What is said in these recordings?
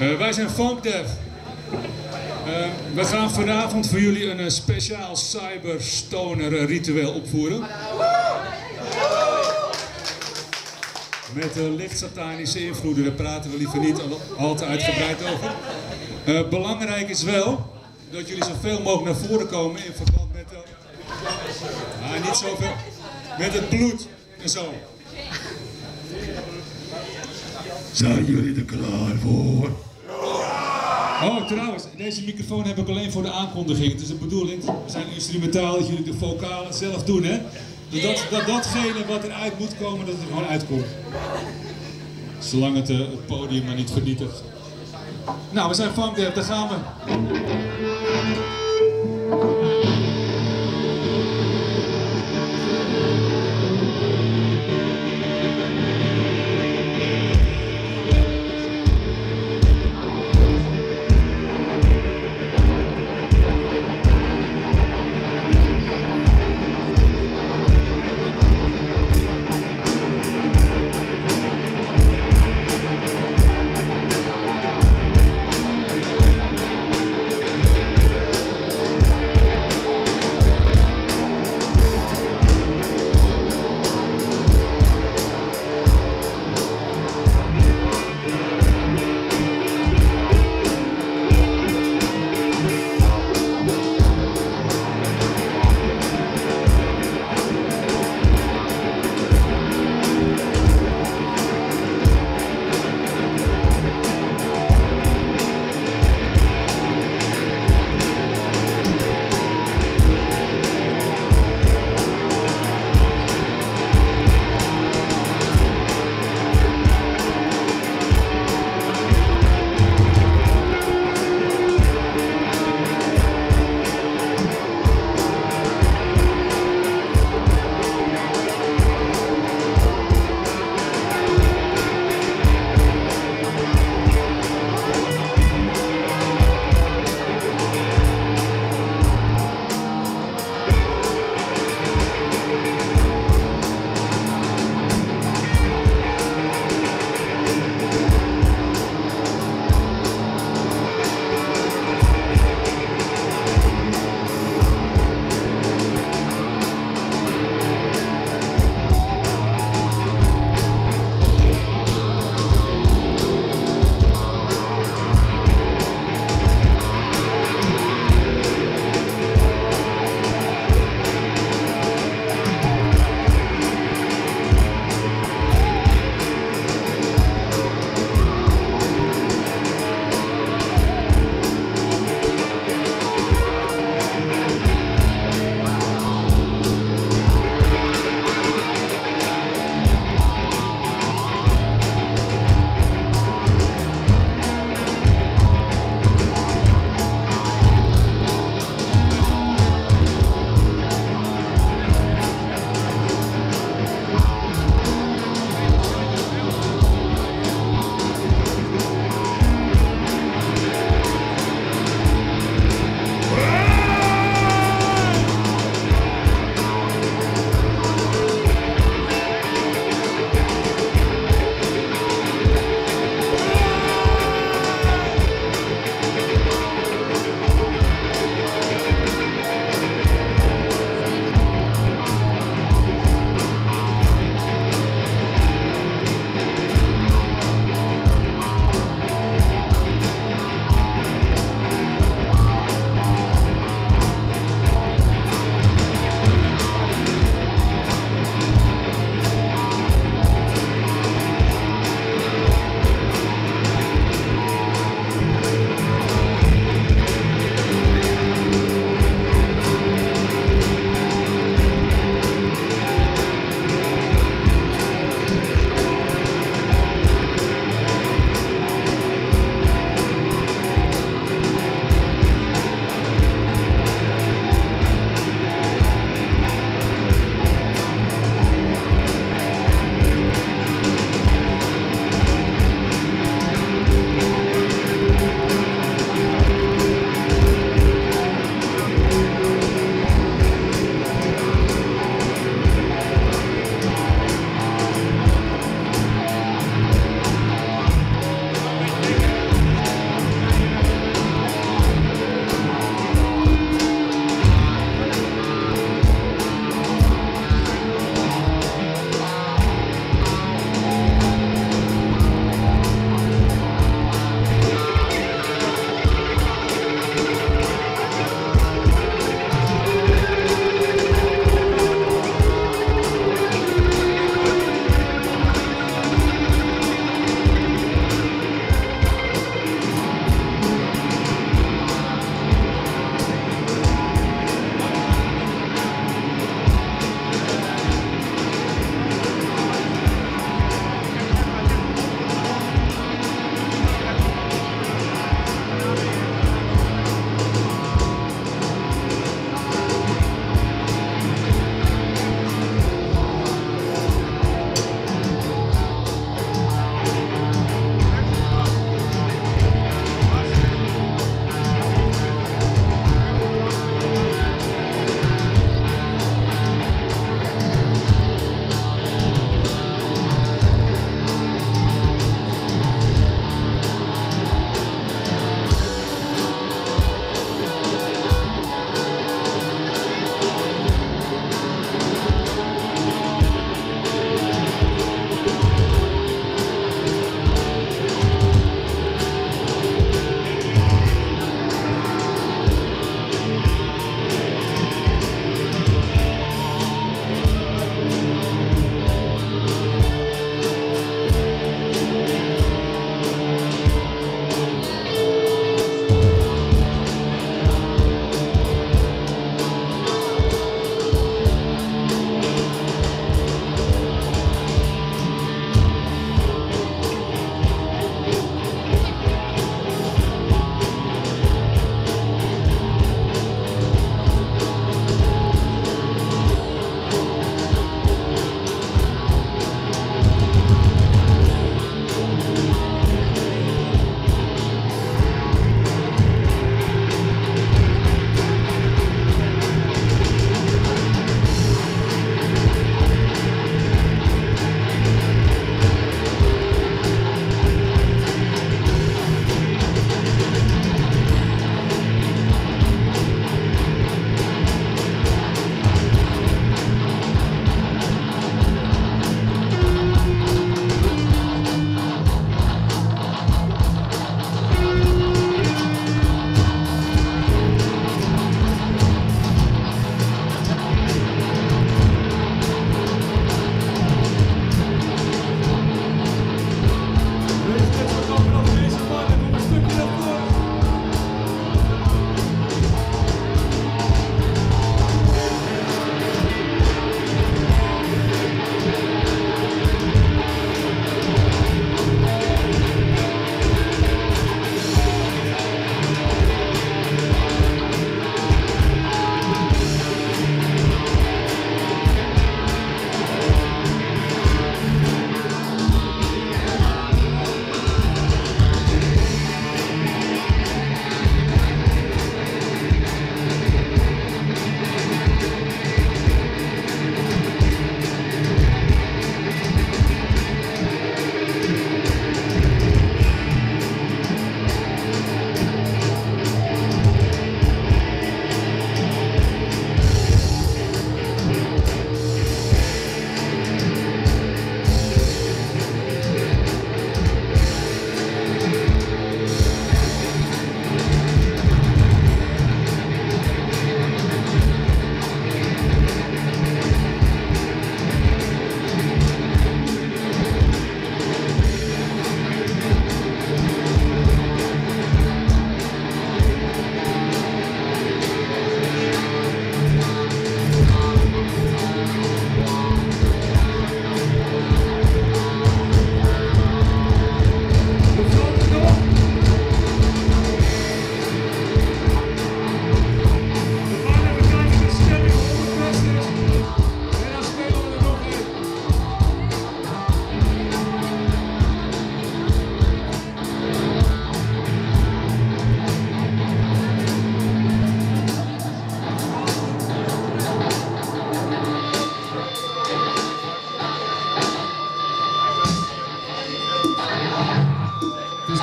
Uh, wij zijn FunkDev. Uh, we gaan vanavond voor jullie een, speciaal cyberstoner ritueel opvoeren. Met uh, licht satanische invloeden, daar praten we liever niet al, te uitgebreid over. Belangrijk is wel dat jullie zoveel mogelijk naar voren komen in verband met... Uh, niet zoveel. Met het bloed en zo. Zijn jullie er klaar voor? Oh, trouwens, deze microfoon heb ik alleen voor de aankondiging. Het is de bedoeling, we zijn instrumentaal, dat jullie de vocalen zelf doen, hè? Dat, dat, datgene wat eruit moet komen, dat er gewoon uitkomt. Zolang het, het podium maar niet vernietigt. Nou, we zijn Funkdep, daar gaan we.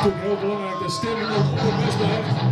gucken, ja, wollen wir das stemmen auf, und besser.